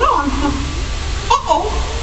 Đúng 哦